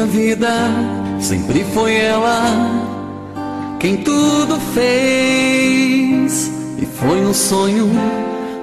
Minha vida sempre foi ela quem tudo fez. E foi um sonho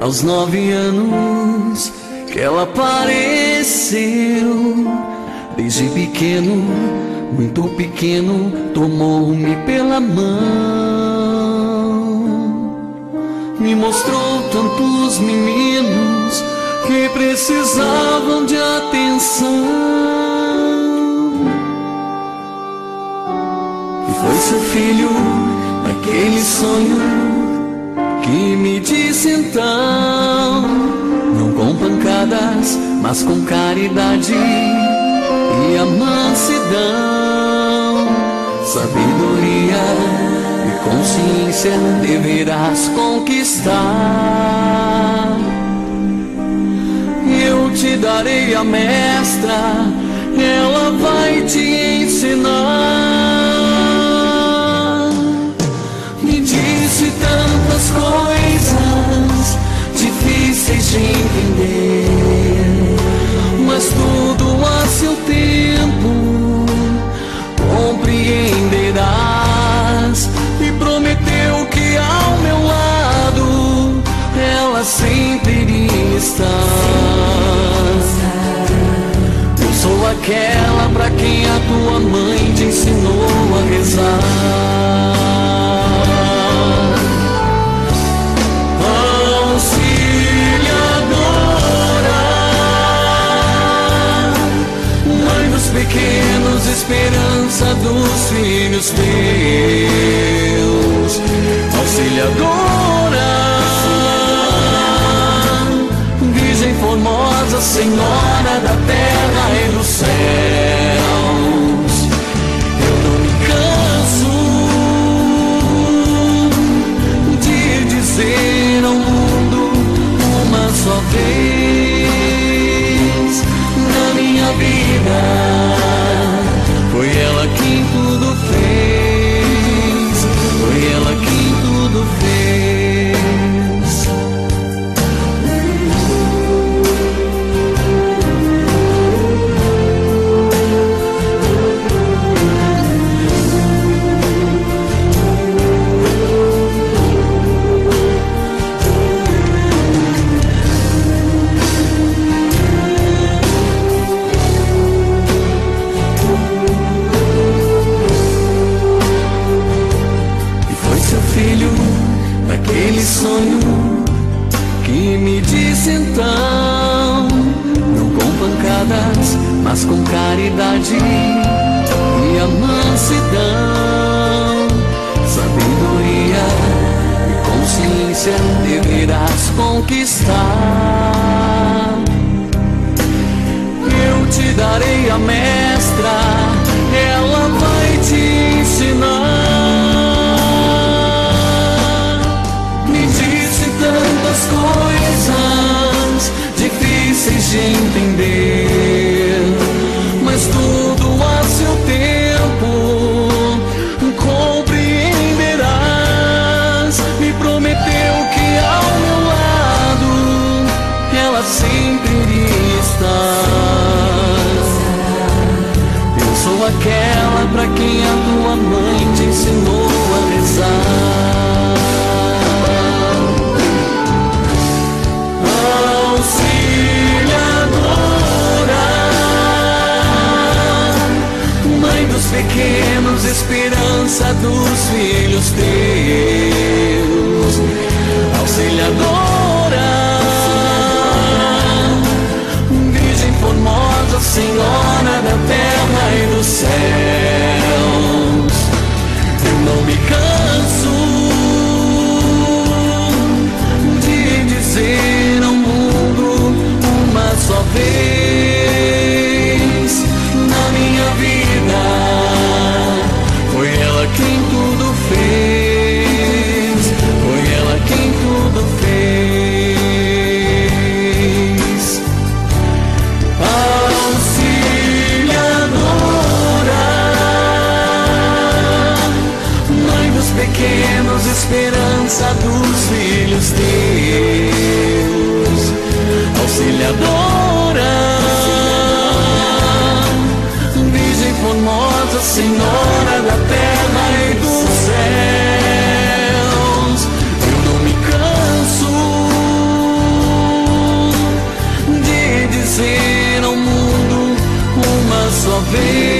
aos nove anos que ela apareceu. Desde pequeno, muito pequeno, tomou-me pela mão. Me mostrou tantos meninos que precisavam de atenção. Seu filho aquele sonho que me disse então, não com pancadas, mas com caridade e a mansidão, sabedoria e consciência deverás conquistar. Eu te darei a mestra, ela vai te ensinar. Aquela para quem a tua mãe te ensinou a rezar. pequenos, esperança dos filhos teus, sonho que me disse então, não com pancadas, mas com caridade e a mansidão, sabedoria e consciência deverás conquistar. Eu te darei a mestra, dos filhos teus, auxiliadora, Virgem formosa, Senhora da terra e dos céus, eu não me canso de dizer ao mundo uma só vez.